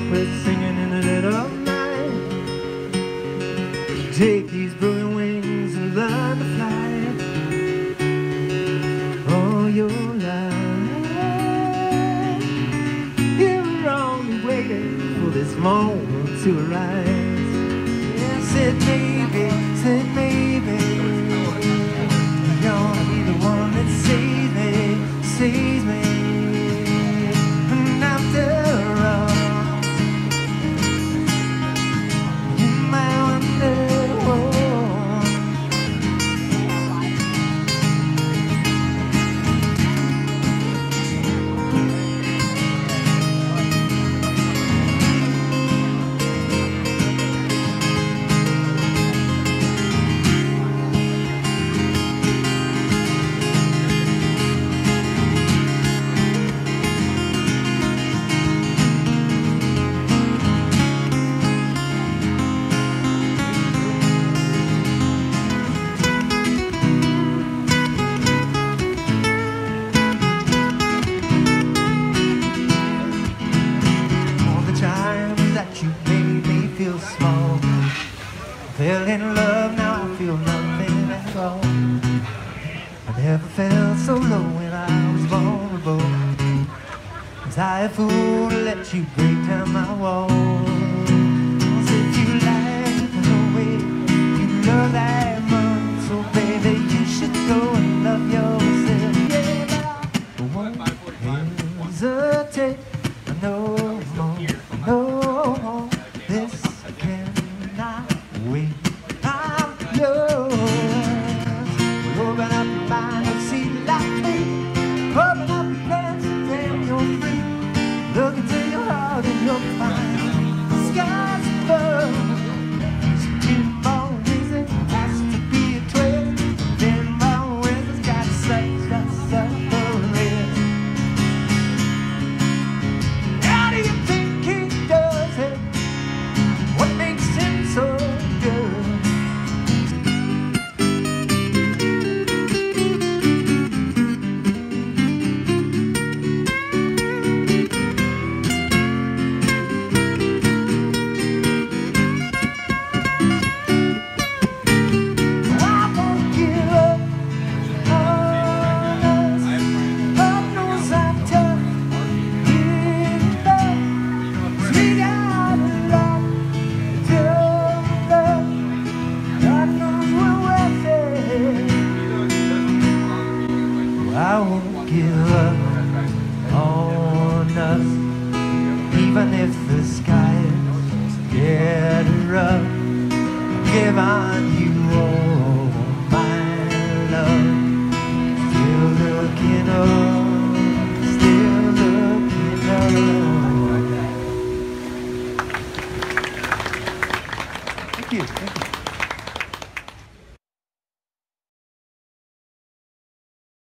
blackbird singing in the dead of night. Take these broken wings and learn to fly all your life. You're only waiting for this moment to arise. Yeah, said maybe, said maybe. fell in love, now I feel nothing at all. I never felt so low when I was vulnerable. Was I a fool to let you break down my walls? find Don't give up on us. Even if the sky get rough Give on you all my love. Still looking up, still looking up. Thank you, thank you.